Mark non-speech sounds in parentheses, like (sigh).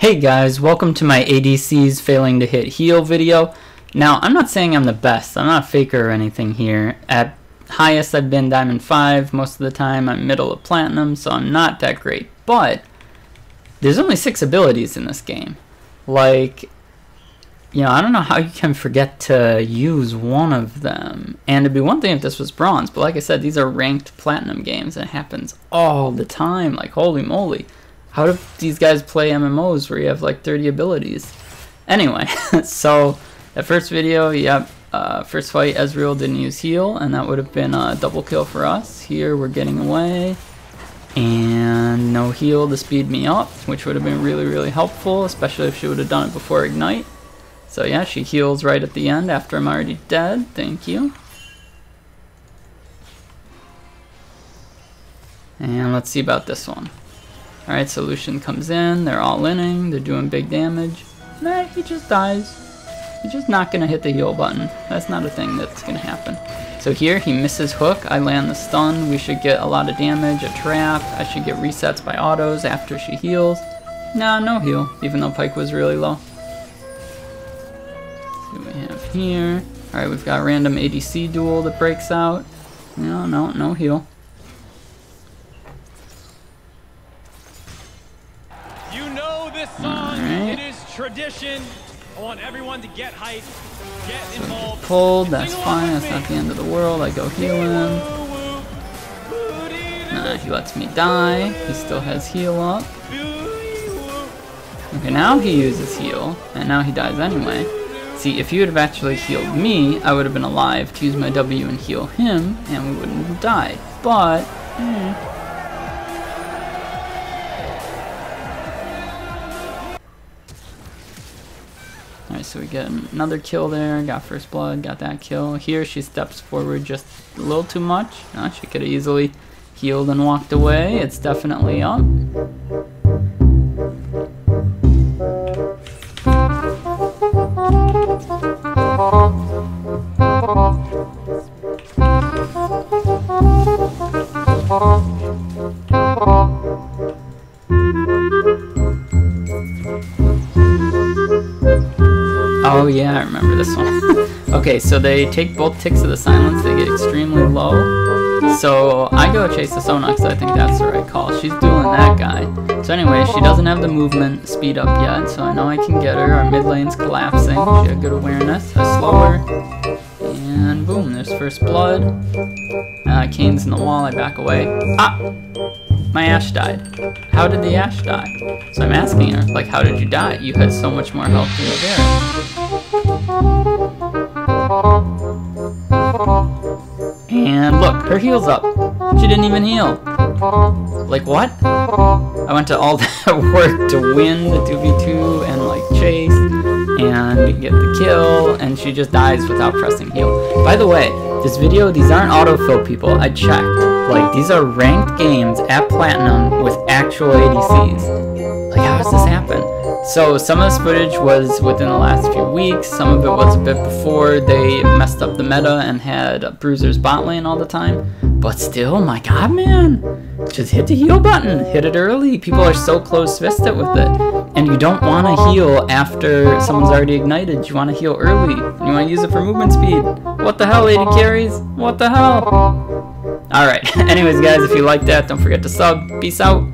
Hey guys, welcome to my ADCs failing to hit heal video. Now, I'm not saying I'm the best, I'm not a faker or anything here. At highest I've been Diamond 5 most of the time, I'm middle of Platinum, so I'm not that great. But, there's only 6 abilities in this game. Like, you know, I don't know how you can forget to use one of them. And it'd be one thing if this was bronze, but like I said, these are ranked platinum games. And it happens all the time. Like, holy moly. How do these guys play MMOs where you have like 30 abilities? Anyway, (laughs) so that first video, yep, uh, first fight Ezreal didn't use heal, and that would have been a double kill for us. Here we're getting away, and no heal to speed me up, which would have been really, really helpful, especially if she would have done it before Ignite. So yeah, she heals right at the end after I'm already dead. Thank you. And let's see about this one. Alright, Solution comes in, they're all inning, they're doing big damage. Nah, he just dies. He's just not gonna hit the heal button. That's not a thing that's gonna happen. So here, he misses hook, I land the stun, we should get a lot of damage, a trap, I should get resets by autos after she heals. Nah, no heal, even though Pyke was really low. See what we have here. Alright, we've got random ADC duel that breaks out. No, no, no heal. This song. Right. It is tradition. I want everyone to get hype, get involved. Cold, that's fine. That's not the end of the world. I go heal him. Nah, he lets me die. He still has heal up. Okay, now he uses heal, and now he dies anyway. See, if you would have actually healed me, I would have been alive to use my W and heal him, and we wouldn't have died. But, eh. So we get another kill there, got first blood, got that kill. Here she steps forward just a little too much. No, she could have easily healed and walked away. It's definitely up. Oh yeah, I remember this one. (laughs) okay, so they take both ticks of the silence, they get extremely low. So I go chase the Sona because I think that's the right call. She's dueling that guy. So anyway, she doesn't have the movement speed up yet, so I know I can get her. Our mid lane's collapsing. She had good awareness. I slow her. And boom, there's first blood. Uh, Kayn's in the wall, I back away. Ah! My Ashe died. How did the Ashe die? So I'm asking her, like, how did you die? You had so much more health than Baron. And look, her heal's up. She didn't even heal. Like, what? I went to all (laughs) that work to win the 2v2 and, like, chase and get the kill, and she just dies without pressing heal. By the way, this video, these aren't autofill people, I checked. Like, these are ranked games at Platinum with actual ADCs. Like, how does this happen? So, some of this footage was within the last few weeks, some of it was a bit before they messed up the meta and had Bruiser's bot lane all the time. But still, my god, man! Just hit the heal button, hit it early. People are so close-fisted with it. And you don't want to heal after someone's already ignited. You want to heal early. You want to use it for movement speed. What the hell, AD carries? What the hell? Alright, (laughs) anyways guys, if you like that, don't forget to sub. Peace out.